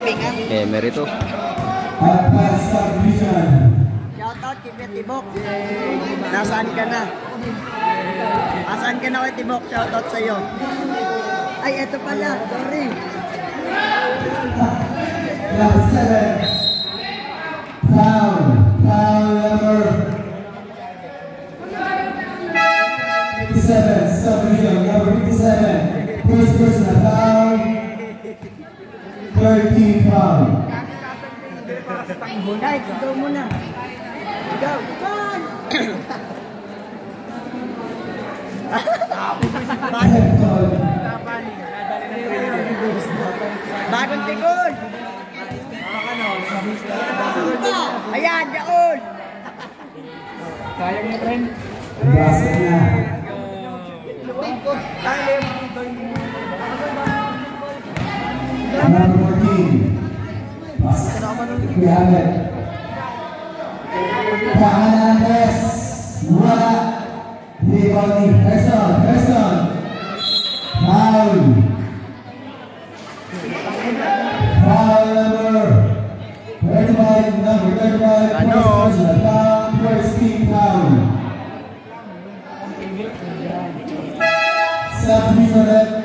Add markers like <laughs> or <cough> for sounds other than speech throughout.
Eh, merito. Shout out kay Tibok. Nasaan ka na? Nasaan ka na kay Tibok? Shout out sa iyo. Ay, eto pala. Sorry. Last seven. Foul. Foul number. Seven. Subdivision number 57. First person foul. Nay, ikaw muna. Ikaw, kan! Bagong tikon! Ayan, doon! Sayang na, friend. Basket na. Time! Number 14. Muhammad. Fernandez, Wala, Devani, Heston, Heston, foul. Foul number, red by number, red by Poison, Down Christine Town. Submission at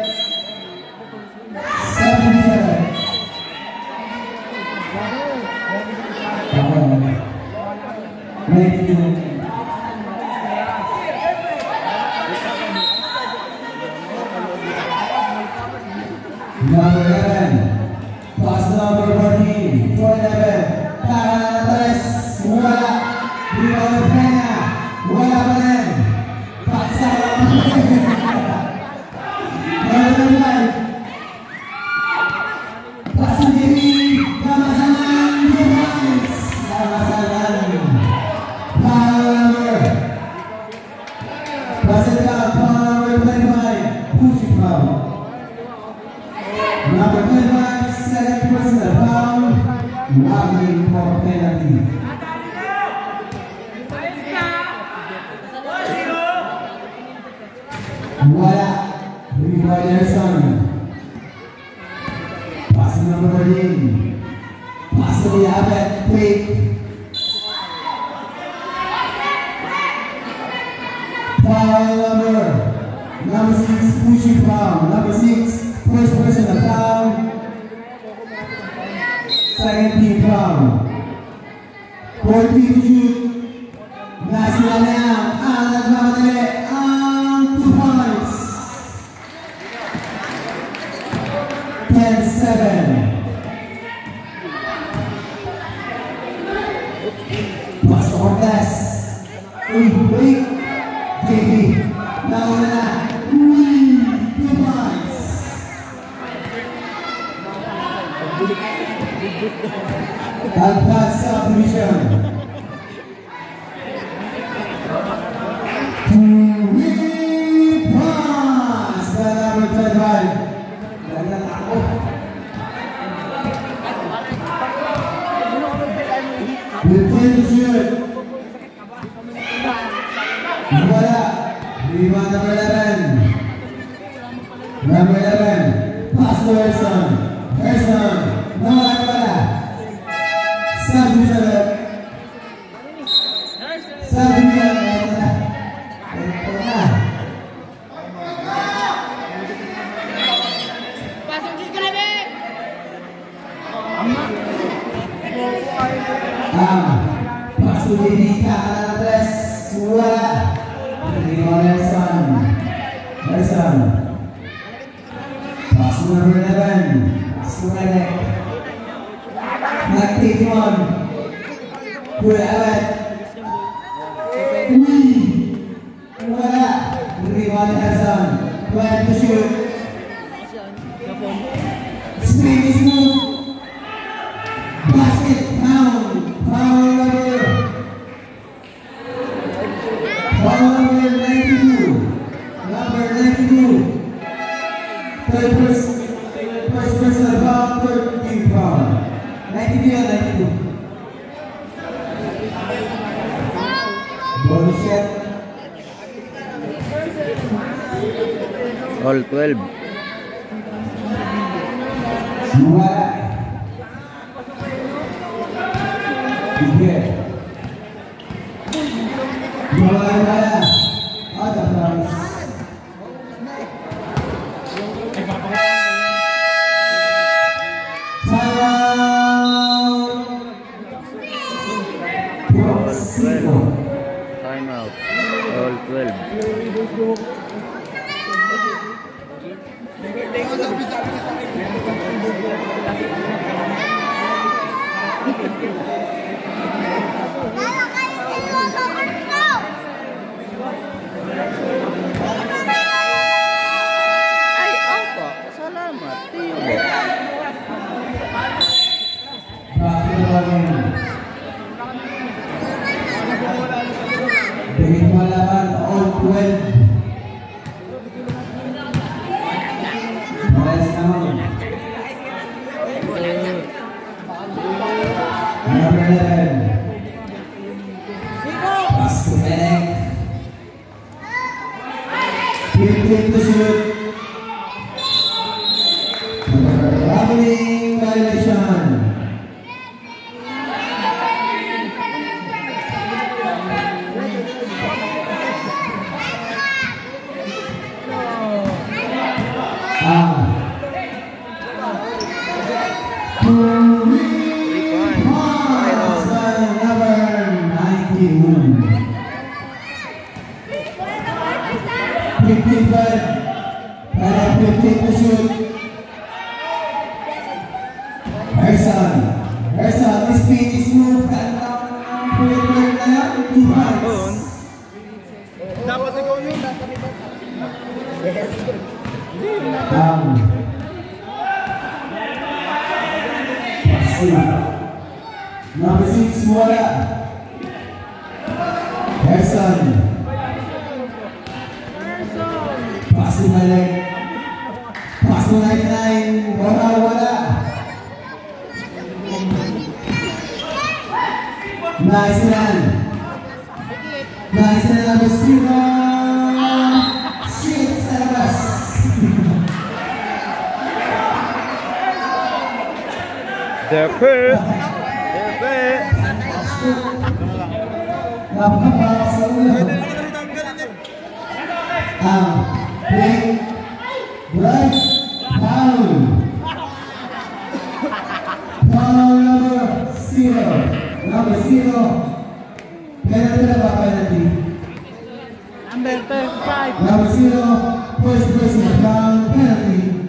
Number 35. Number 0, first person down penalty.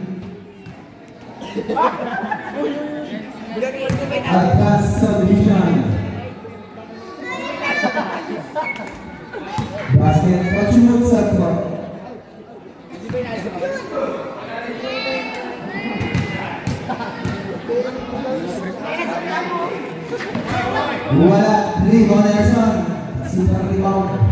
di subdivision. Basket Pachumun Satwa. Wala, rebound Anderson. Super rebound.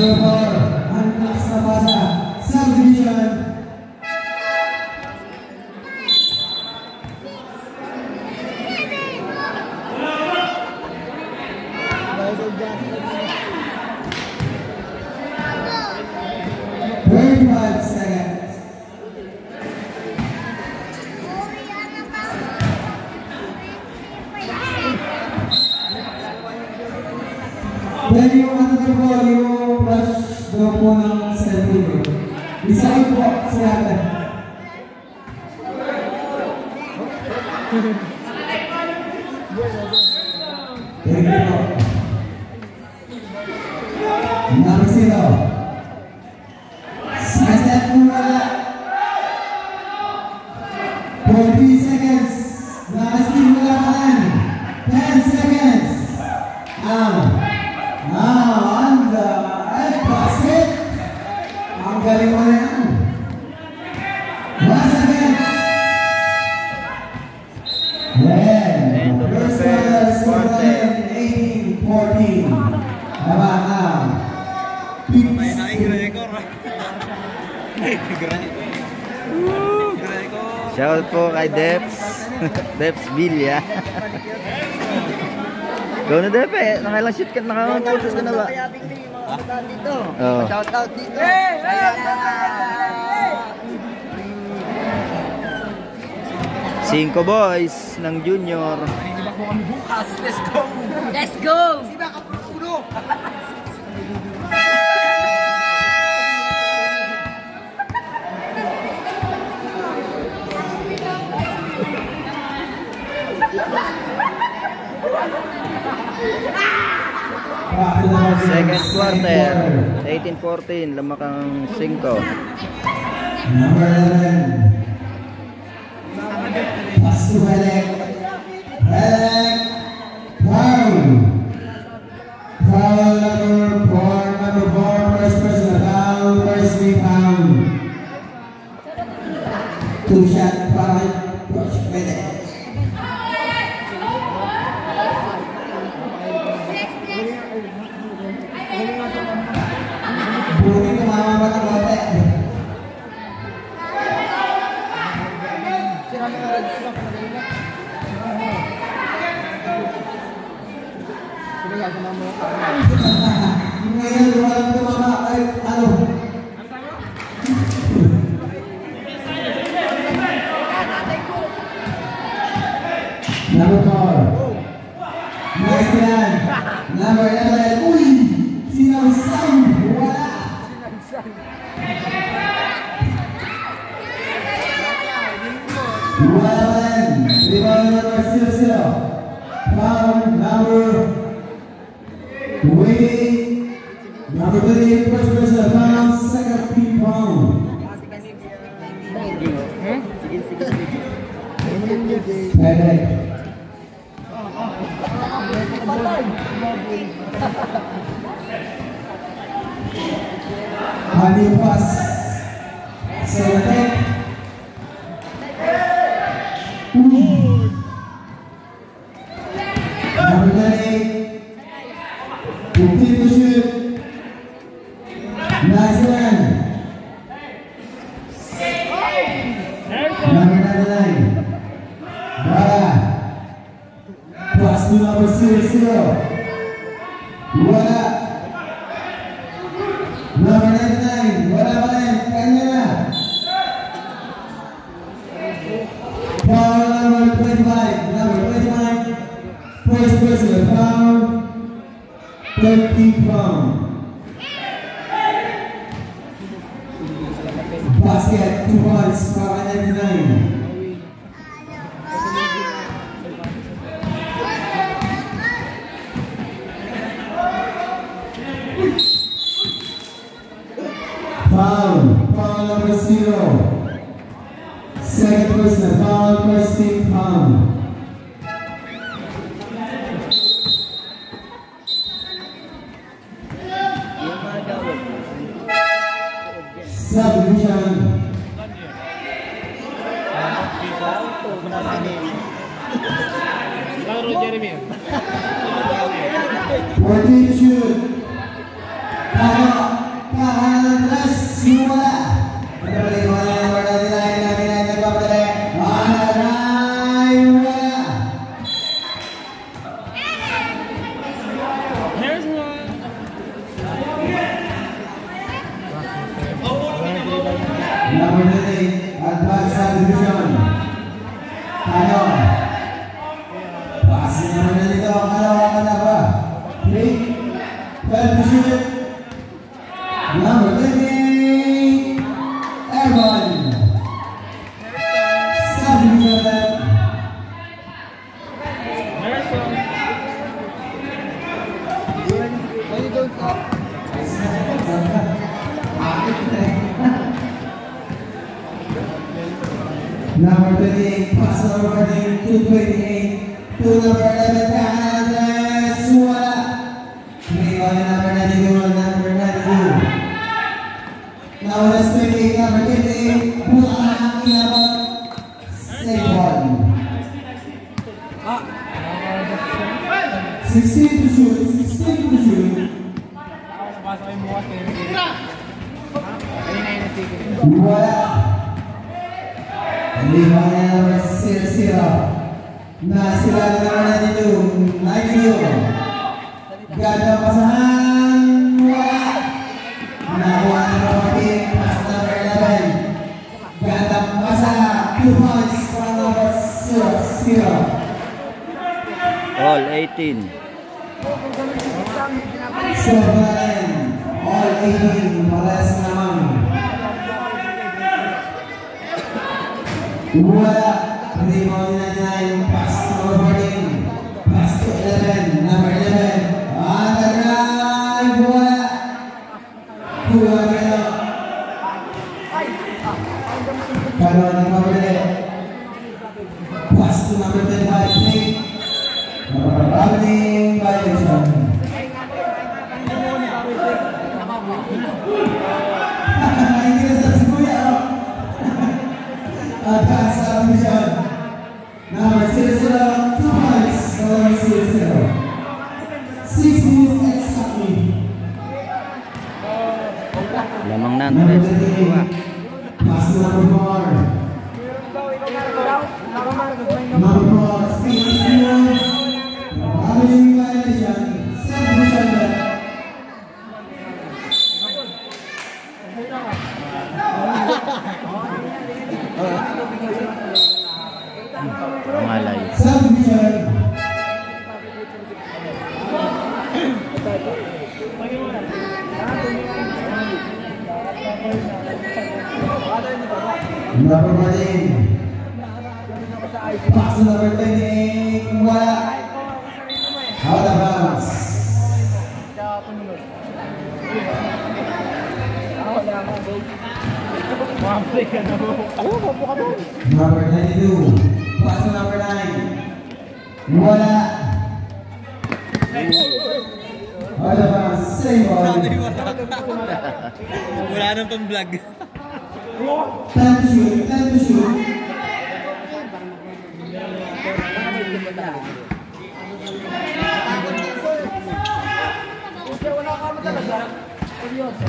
जय हो अन्ना समाज seconds. Last team na lang. 10 seconds. Out. Now, on the right basket. Ang galing mo na yan. Once again. Yeah. First quarter, score 18, 14. Tama ka. May naing record. Record. Shout po kay Deps. Deps Villa. Go na Dep eh. Nakailang shoot ka, nakakapagpuntas ka na ba? Oh. Dito. Oh. Shout out dito. Hey! Cinco boys ng junior. Hindi ba kami bukas? Let's go! Let's go! Siba ka Second quarter, 18-14, Lamakang 5. Number 11, Pasuhalek. Number four. Next man, number 11. benar ini Lalu Jeremy Wajib syur Para Para Sinamang dua Rimo Nanyang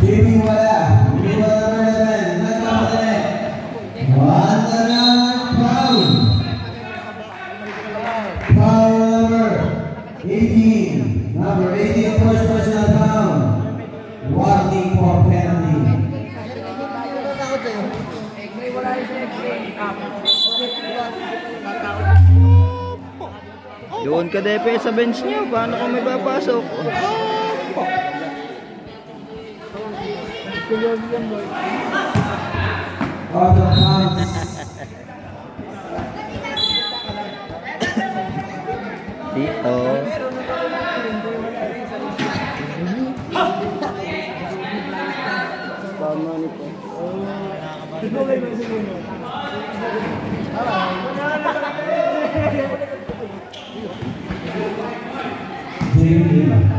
Hiniwala. Hiniwala na naman. Nagpapadali. One na naman. Foul. Foul number 18. Number first personal foul. Warning for penalty. Doon ka, Depe, sa bench niya. Paano kung may papasok? Oh! Oh, the pass. Dito. Tama nito. Thank you.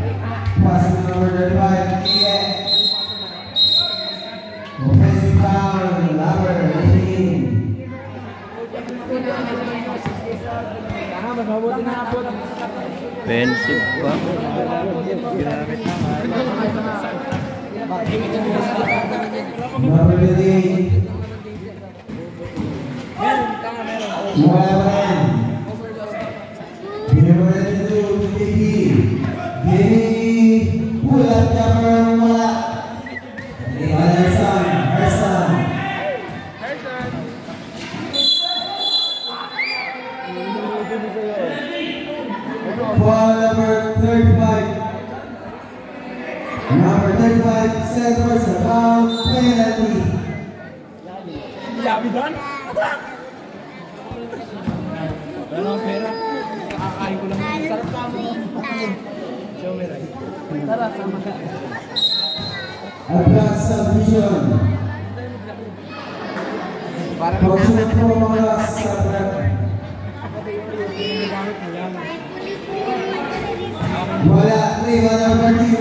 Expensive Abraça Vian. Próximo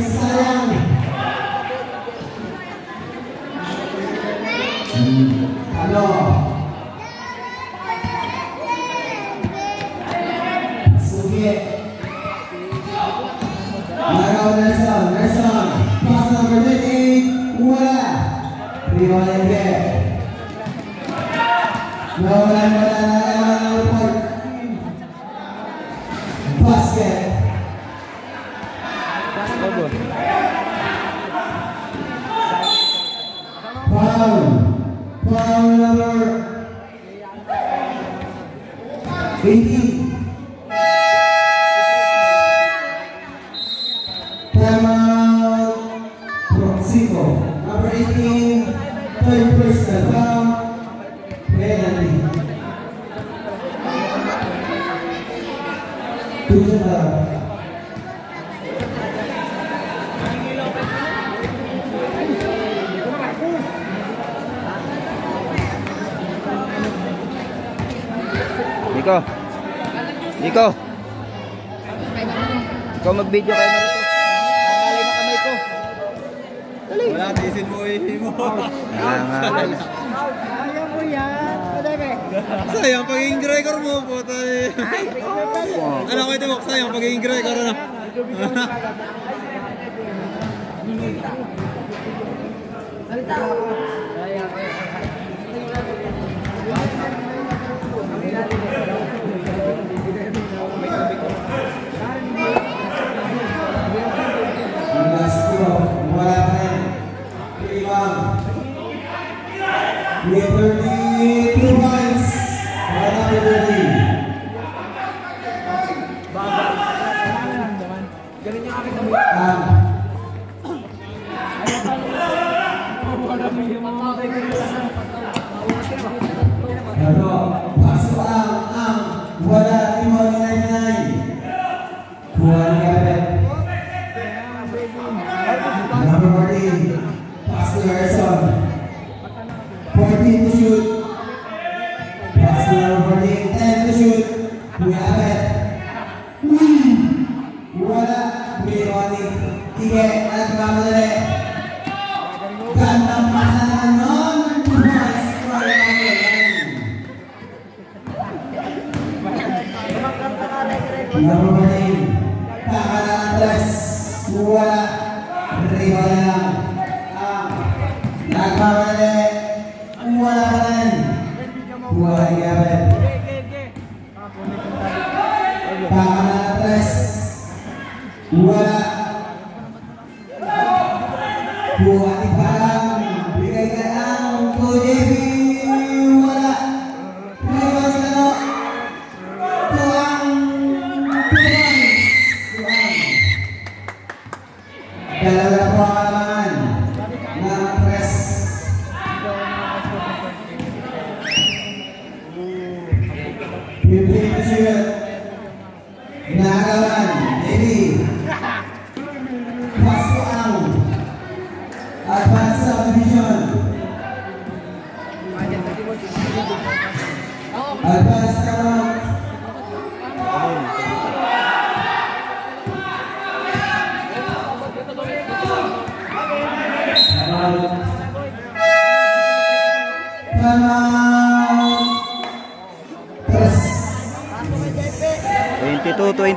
saya.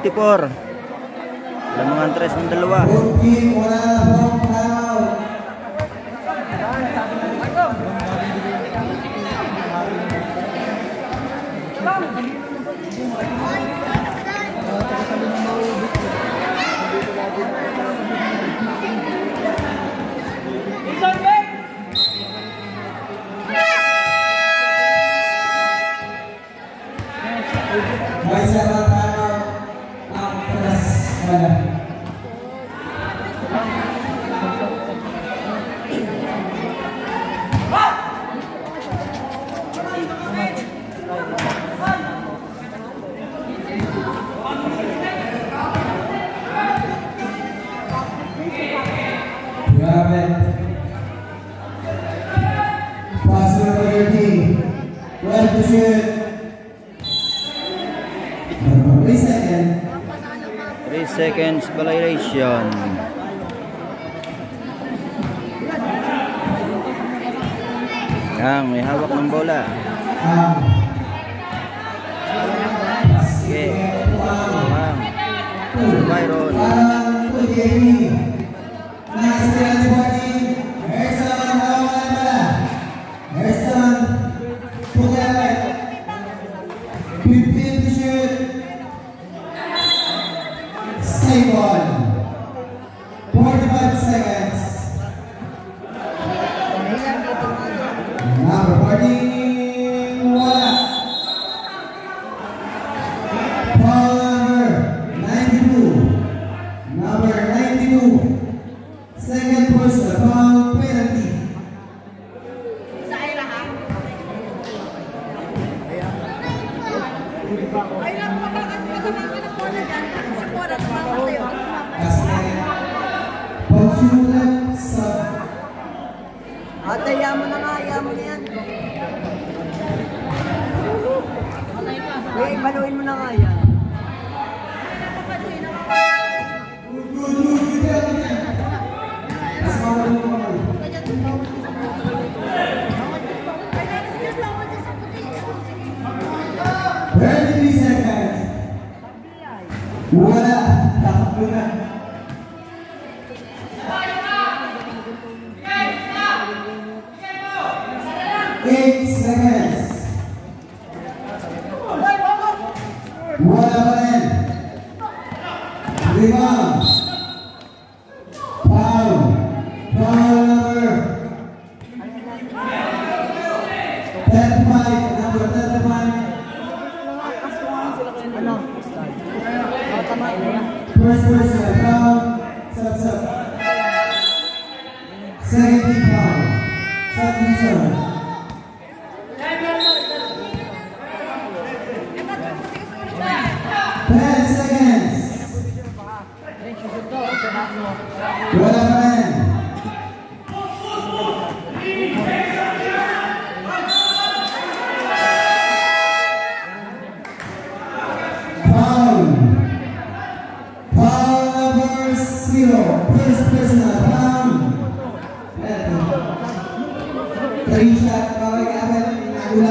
22-24. Lamangan tres ng dalawa.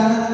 lugar.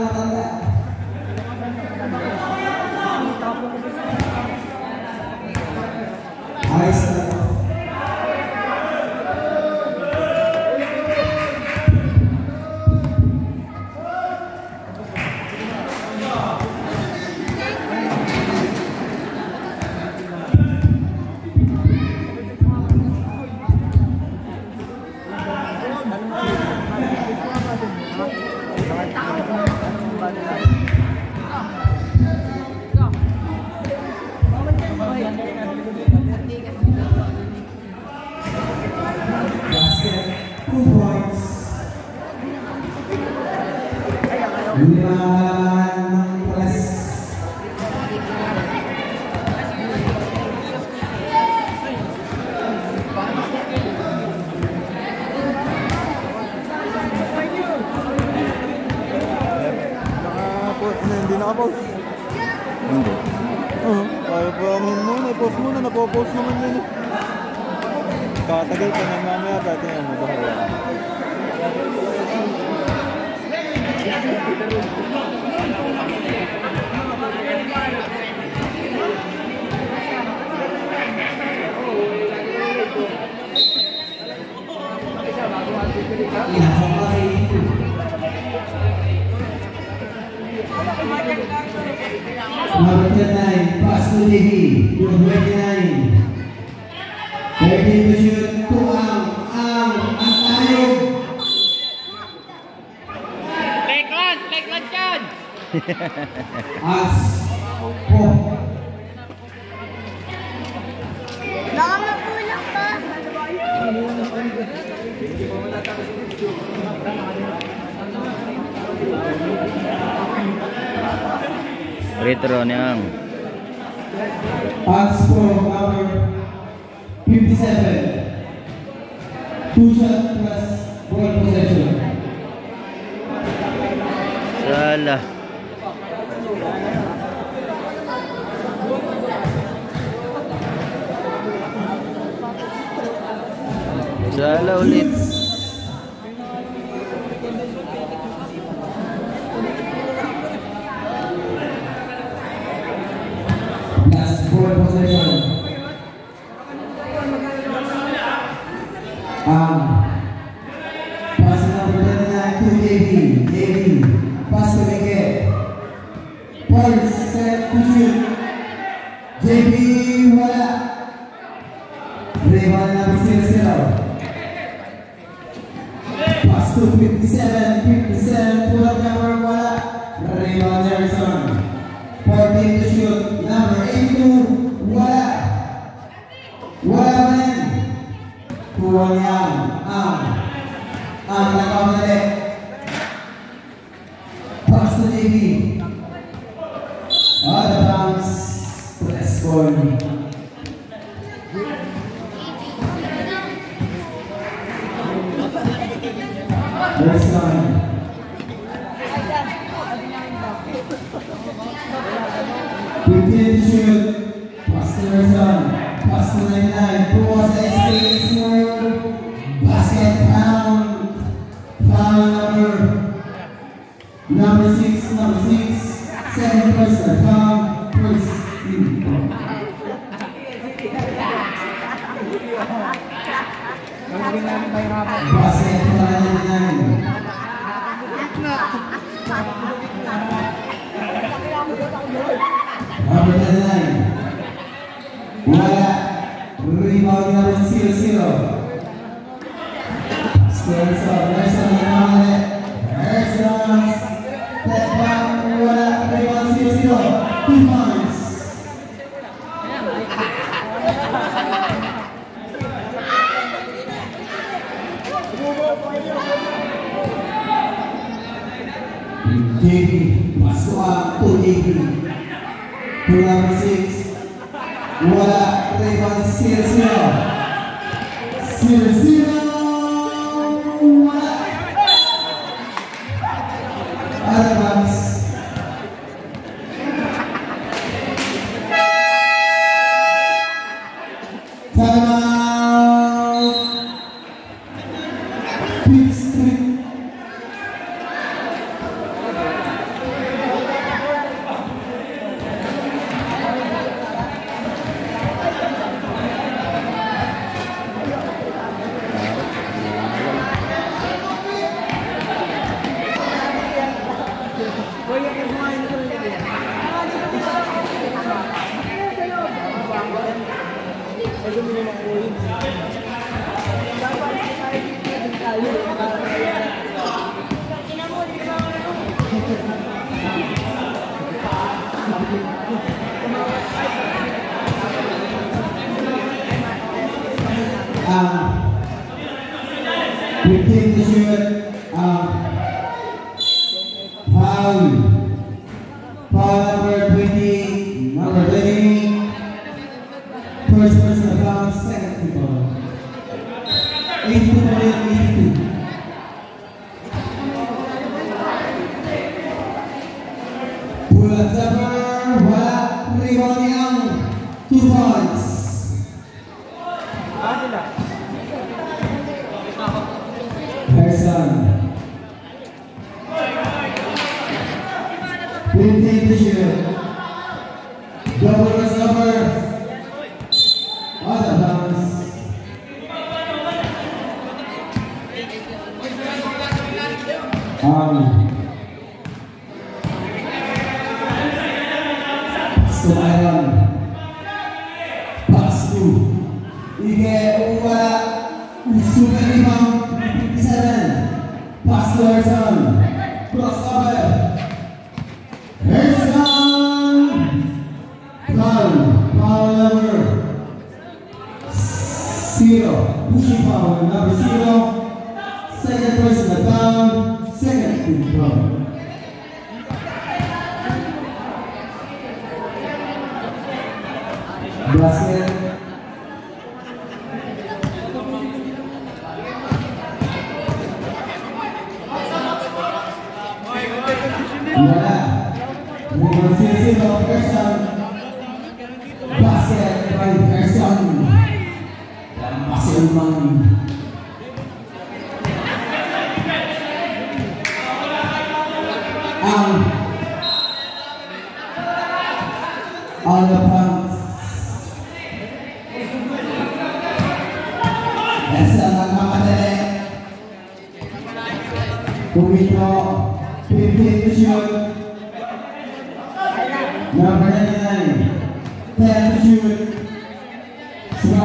Retro niyang. Pass for number 57. Two shot plus ball possession. Salah. Salah ulit. 감사합니다. saya pertanyaan Apa 280. 216. Wala. 316. l'intuizione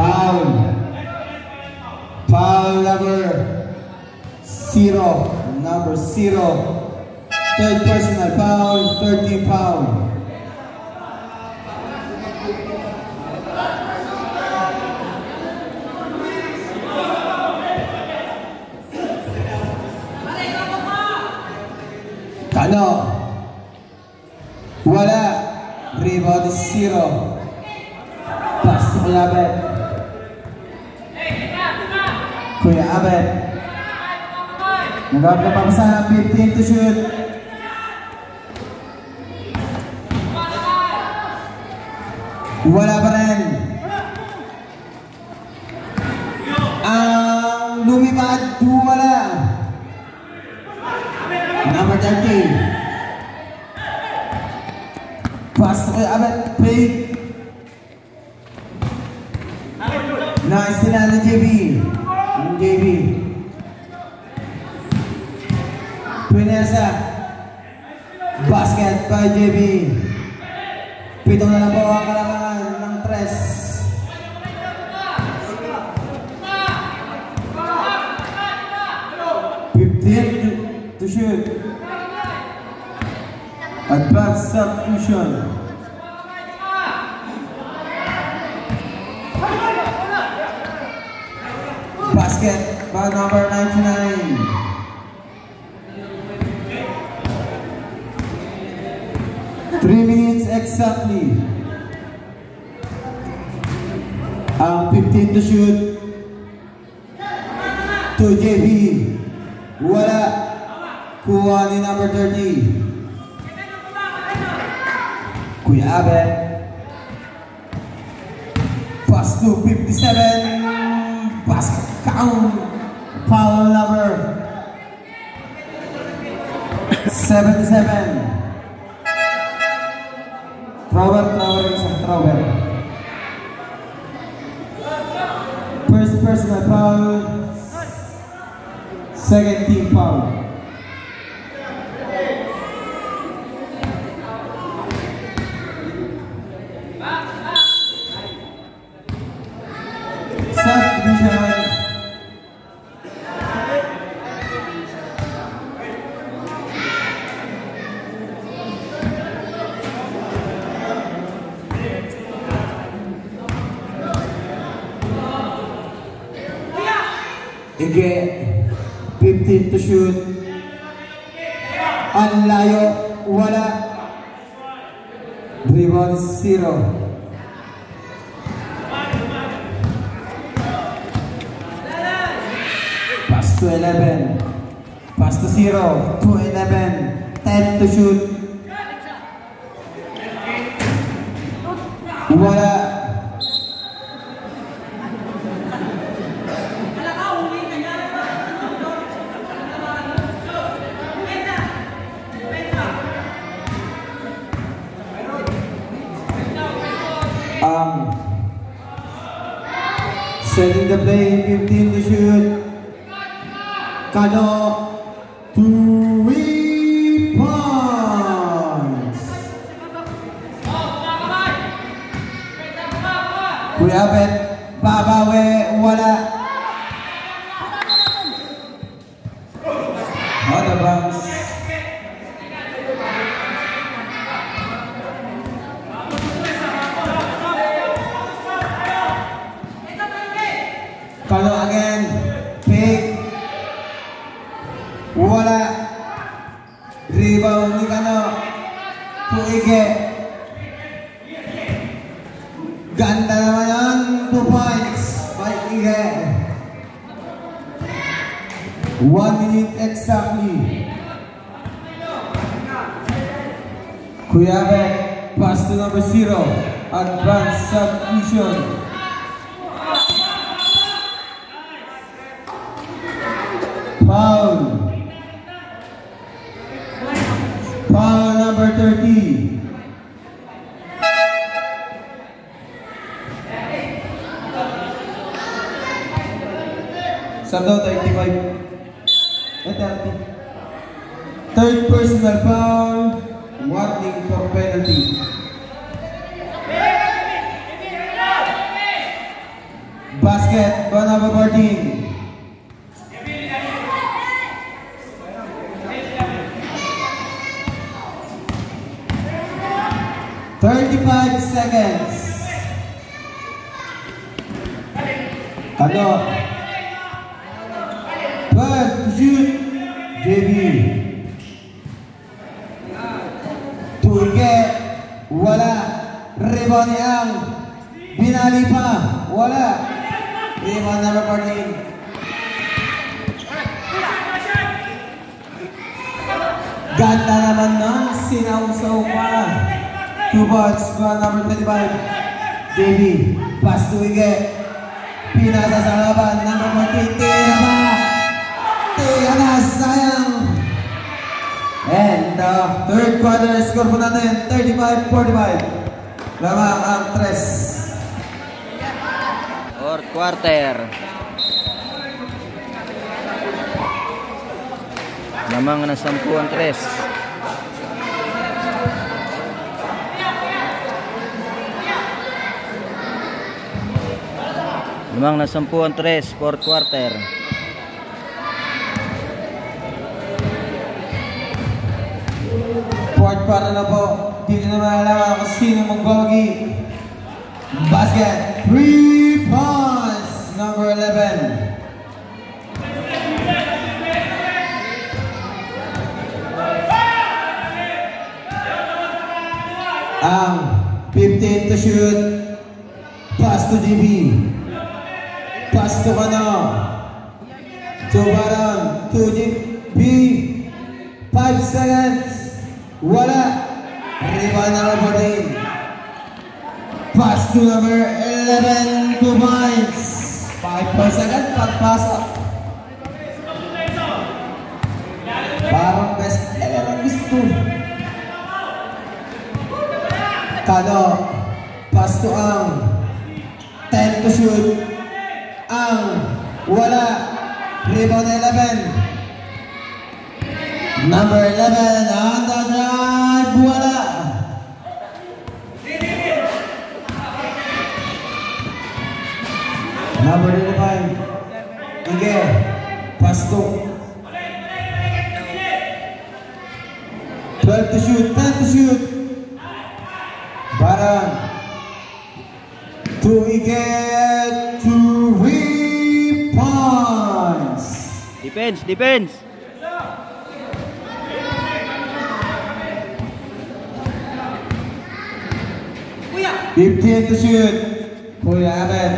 Paul. Paul number zero. Number zero. Third personal pound 13 pound Tano Wala. Rebound zero. Pasok labet Abed. negara depan sana, 15 to shoot. Wala pa rin. pass to 57, basket count, foul number 77. Kalo again, pick. Wala. Rebound ni Kano. Puige. Ganda naman yun. Two points. By Ige. One minute exactly. Kuyabe, pass to number zero. Advanced substitution. Foul. Foul number 30. Saan daw 35? Eh, 30. Third personal foul. Warning for penalty. Basket, ball number 14. Thirty-five seconds. Kano. Twelve to shoot. JB. Tuige. Wala. Rebound yang. Binali pa. Wala. Rebound number 14. Ganda naman nun. Sinausaw pa. Two balls, ball number 25. JB, pass to Ige. Pinasa sa laban, number 14. Tira ba? Tira na, sayang. And the third quarter score po natin, 35-45. Lamang ang tres. Fourth quarter. Lamang ng sampu ang tres. Lamang na sampu ang tres, fourth quarter. Quarter na po. Dito na malalaman kung sino magbogi. Basket. Three points. Number 11. Ang 15 to shoot. Pass to GB. Pass to Kano. To Baron. To GB. 5 seconds. Wala. Rebound number 14. Pass to number 11. Two points. 5 per second. Pagpasok. Parang best player ang gusto. Kano. Pass to ang 10 to shoot. Ang wala. Rebound 11. Number 11, on the drive, wala. Number 25, Ige, Pasto. 12 to shoot, 10 to shoot. Baran. To Ige, to three points. Defense, defense. Fifteen to shoot. Kuya Ahmed.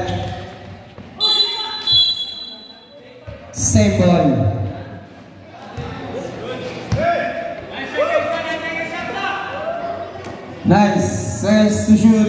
Same ball. Nice. Seconds to shoot.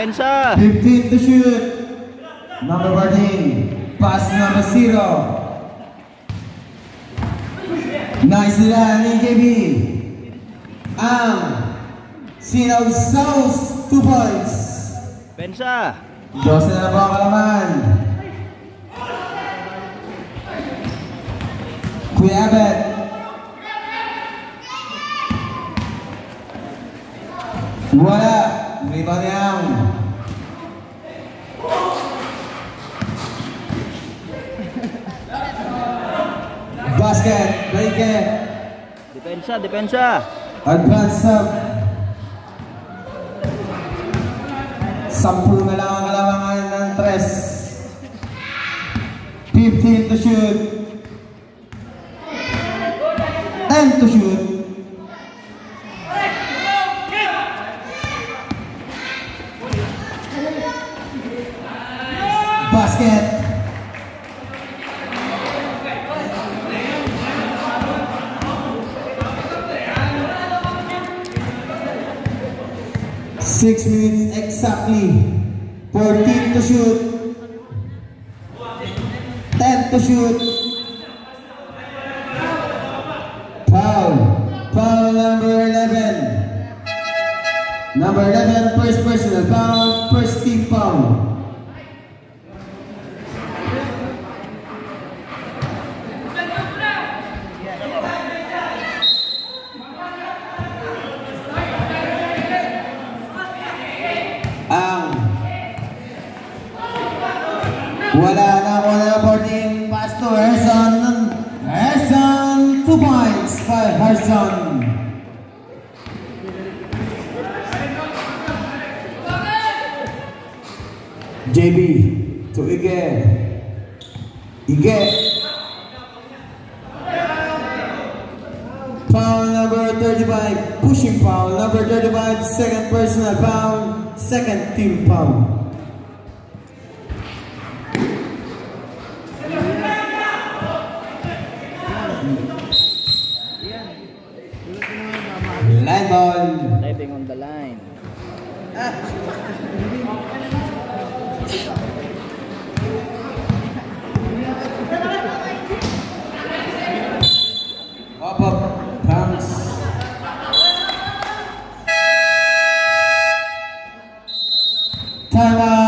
Kensa. 15 to shoot. Asam. Sampul na lang ang ng tres. 15 to shoot. 10 to shoot. Tara!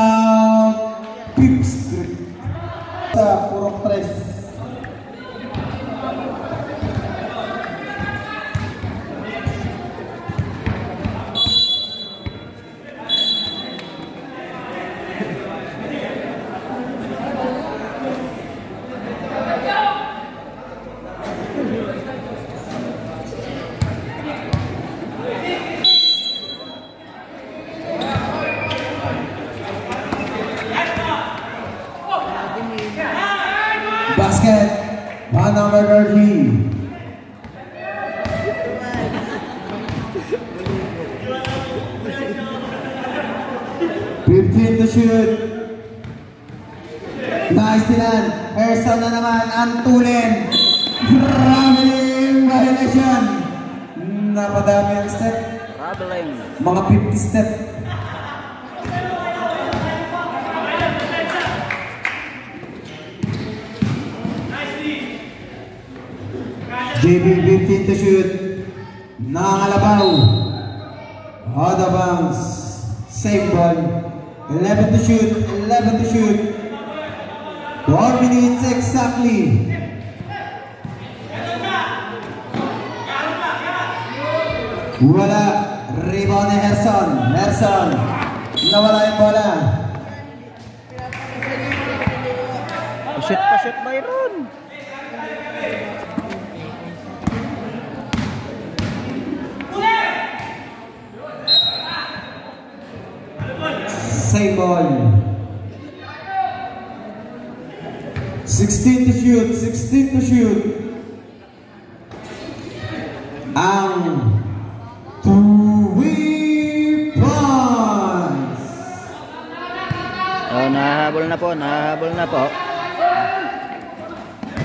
Nahahabol na po, nahahabol na po.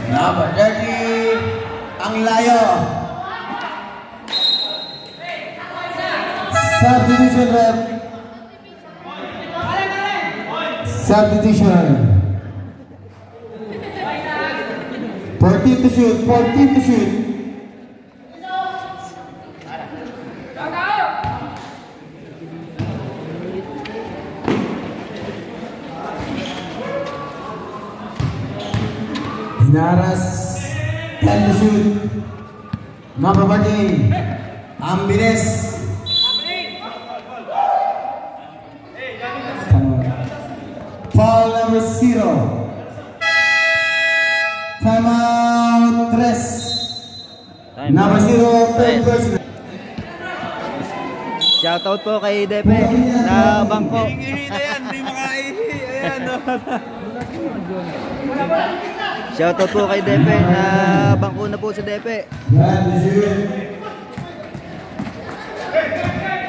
Number 30, ang layo. Subdivision rep. Subdivision. 14 to shoot, 14 to shoot. Hinaras, 10 to shoot. Number 14, Ambiles. Foul number zero. Timeout, tres. Time Number out. zero, third Yes. person. Shoutout po kay Depe na bangko. Ihi na yan, di makaihi. Ayan. <laughs> Shoutout po kay Depe na bangko na po si Depe. One to shoot.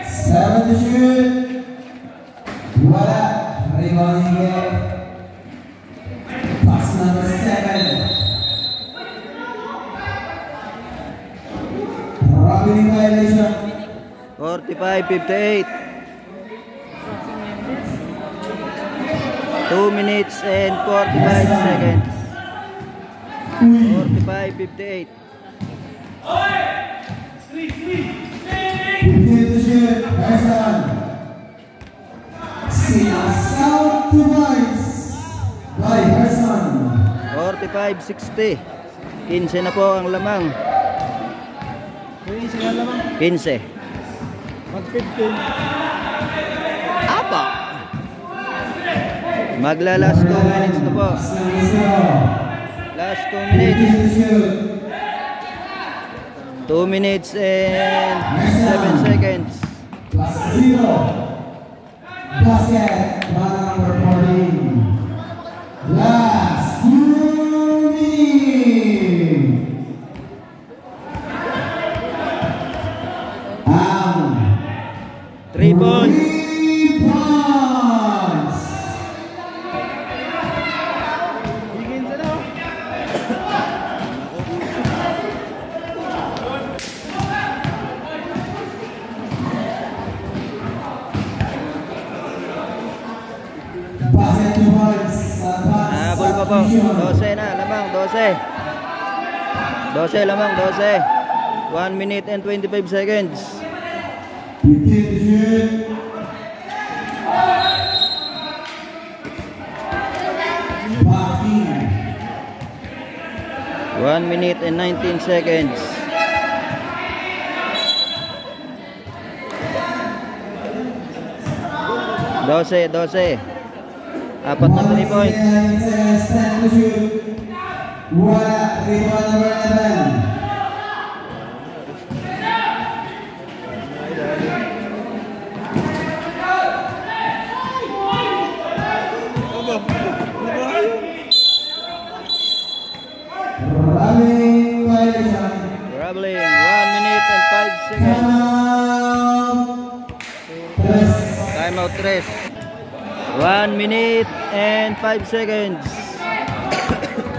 Seven to shoot. Wala. Rebound hingga. Pass number seven. Robin violation. 45-58. 2 minutes and 45 seconds. 45-58. 15 to shoot. Harrison. Sinasal to boys. By Harrison. 45-60. 15 na po ang lamang. Uy, sila lamang. 15. Mag-15. Apa! Magla-last 2 minutes na po. Zero. Last 2 minutes. 15 to shoot. 2 minutes and 7 seconds. Plus zero. Basket. One number 14. Last lamang, 12. 1 minute and 25 seconds. 15 to shoot. Backing. 1 minute and 19 seconds. Dose, dose. Apat na 3 points. Stand to shoot. Wala. Rebound number 11. Aba, ano ba kayo? Running violation. Traveling. 1 minute and 5 seconds. Timeout. Tres. Time out 3. 1 minute and 5 seconds.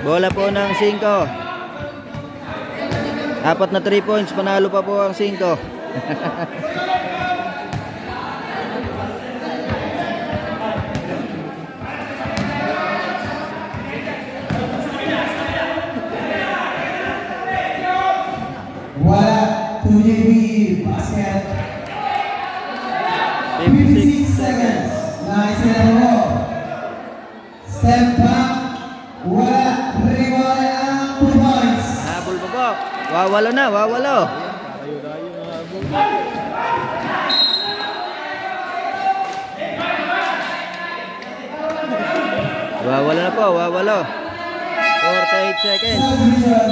Bola po ng 5. Apat na 3 points. Panalo pa po ang 5. <laughs> Wawalo na, wawalo. Wawalo na po, wawalo. 48 seconds. Subdivision.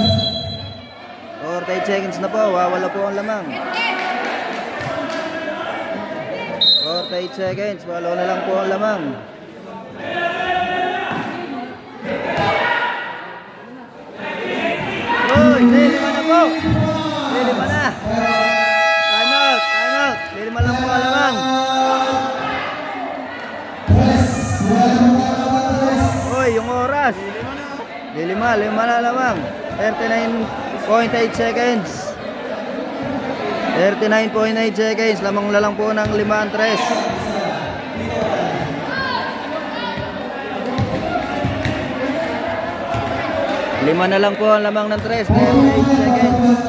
48 seconds na po, wawala po ang lamang. 48 seconds, wala na lang po ang lamang. po. Lilima na. Time out, time out. Lilima lang po alamang. Uy, yung oras. Lilima, lima na alamang. 39.8 seconds. 39.8 seconds. Lamang na lang po ng lima ang tres. Lima na lang po ang lamang ng tres. 38 seconds.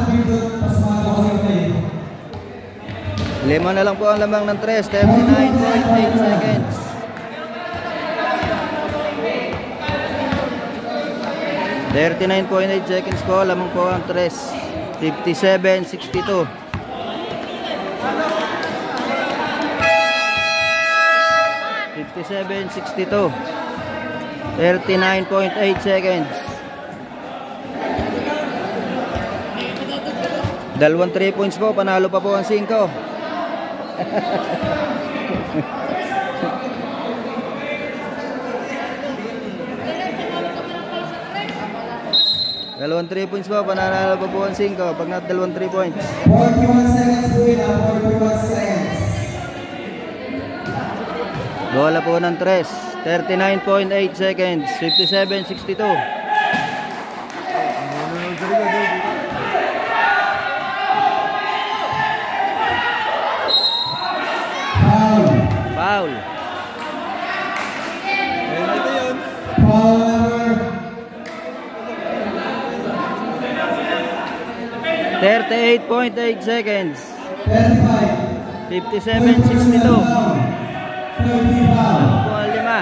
Lima na lang po ang lamang ng tres. 39.8 seconds. Thirty-nine point eight seconds po, lamang po ang tres. Fifty-seven, sixty-two. Fifty-seven, sixty-two. Thirty-nine point eight seconds. Dalawang 3 points po, panalo pa po ang 5. Dalawang 3 points po, panalo pa po ang 5. Pag not dalawang 3 points. 41 seconds po yun, ah, 41 seconds. Bola po ng 3. 39.8 seconds. 57-62. Foul. Foul. Penalty yun. Foul number 38.8 seconds. 35. 57-62. Foul. 30 foul. Po ang lima.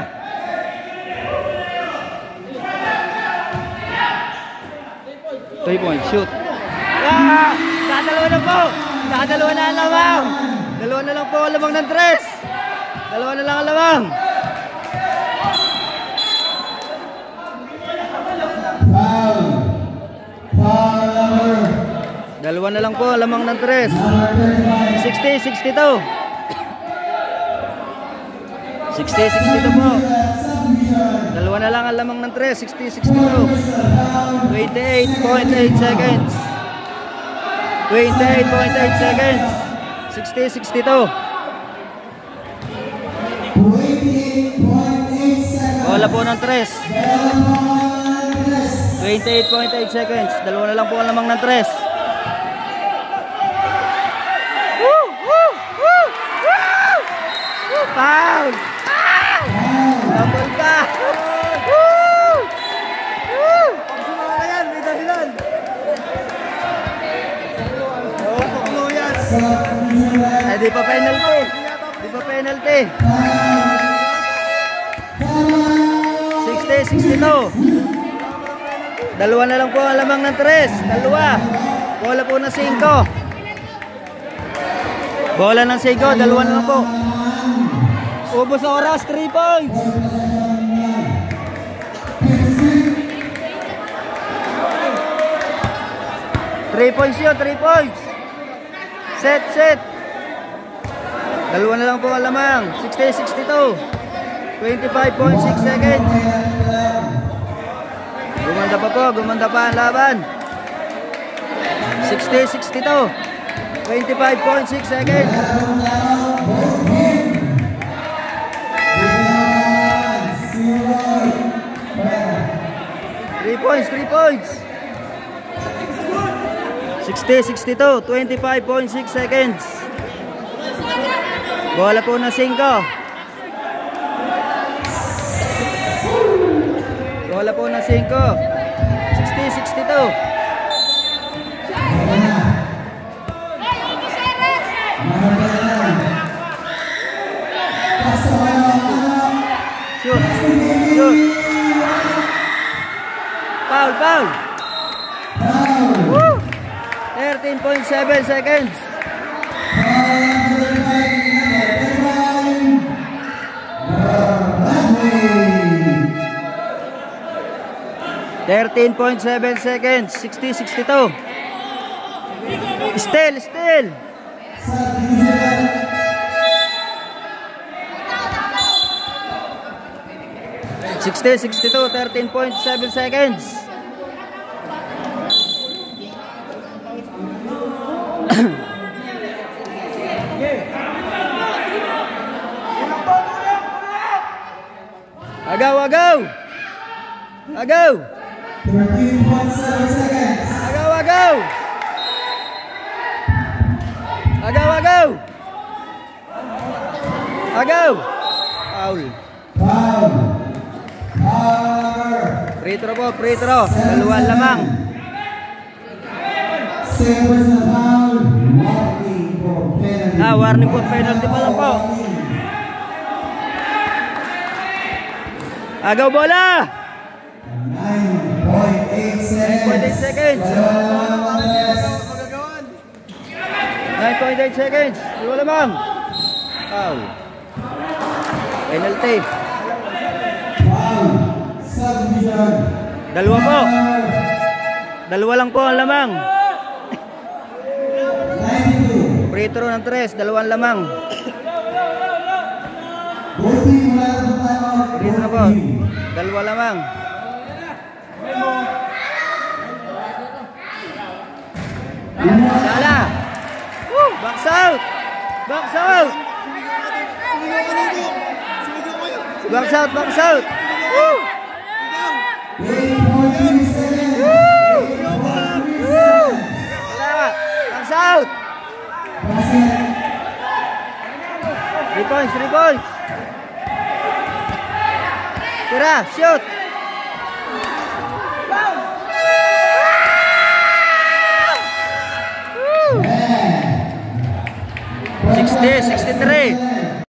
Three point shoot. Ah! Dadalawa na po! Dadalawa na ang lamang! Dalawa na lang po ang lamang ng tres! Dalawa na lang ang lamang! Foul. Foul number Dalawa na lang po ang lamang ng tres. number 35. 60, 62. 60, 62 po. Dalawa na lang ang lamang ng tres. 60, 62. 28.8 seconds. 28.8 seconds. 60, 62. 28.8 seconds. Bola po ng tres. Eleven 28.8 seconds. Dalawa na lang po ang lamang ng tres. Woo! Woo! Woo! Woo! Woo! Foul! Double ka! Woo! Woo! Sumama yan, may dahilan. Eh, di pa penalty. Di pa penalty. 62. Dalawa na lang po ang lamang ng tres. Dalawa. Bola po ng 5. Bola ng 5. Dalawa na lang po. Ubos sa oras. 3 points. Three points yun, three points. Set, set. Dalawa na lang po ang lamang. 60-62. 25.6 seconds. Gumanda pa po, gumanda pa ang laban. 60-62. 25.6 seconds. Three points, three points. 60-62, 25.6 seconds. Bola po na 5. Bola po na 5. 60-62. Shoot. Shoot. Foul, foul. Woo! 13.7 seconds. Thirteen point seven seconds, 60, 62. Still, still. Sixty, sixty-two, thirteen point seven seconds. Agaw, agaw! Agaw! 13.7 seconds. Agaw, agaw! Agaw, agaw! Agaw! Foul. Foul. Foul. Free throw po, free throw. Dalawang lamang. Second personal foul. Warning for penalty. Ah, warning po, penalty pa lang po. Agaw bola! 9.8 seconds. Dalawa na lang mga Andres. 9.8 seconds. Dalawa lamang. Foul. Penalty. Foul. Subdivision. Dalawa po. Dalawa lang po ang lamang. 92. Free throw ng tres, dalawang lamang. Free throw po. Dalawa lamang. Sala. Box out. Box out. Box out, box out. Woo! 8.3 seconds. 8.3 seconds. Wala. Box out. Three points, three points. Tira, shoot. 60, 63.